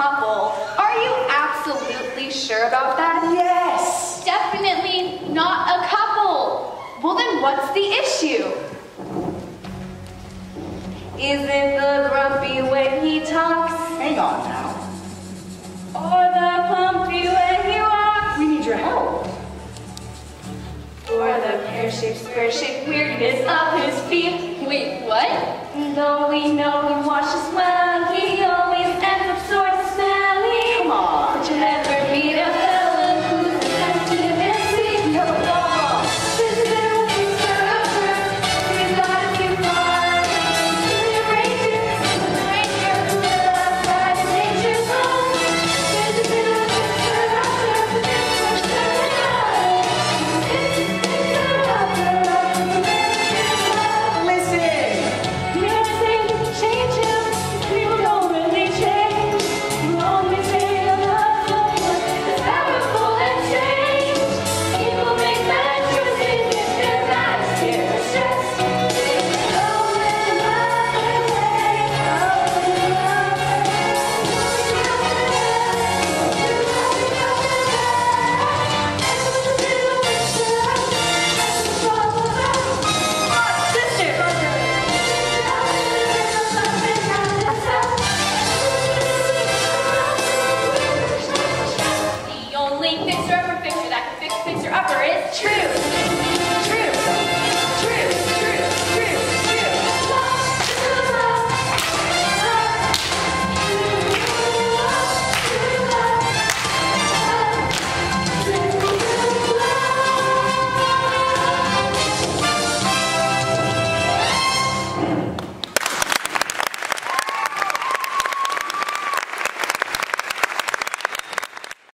couple. Are you absolutely sure about that? Yes! Definitely not a couple. Well then what's the issue? Isn't the grumpy when he talks? Hang on now. Or the plumpy when he walks? We need your help. Or the pear-shaped, square-shaped weirdness of his feet. Wait, what? No, we know fixer-upper fixer, that can fix fixer-upper is true.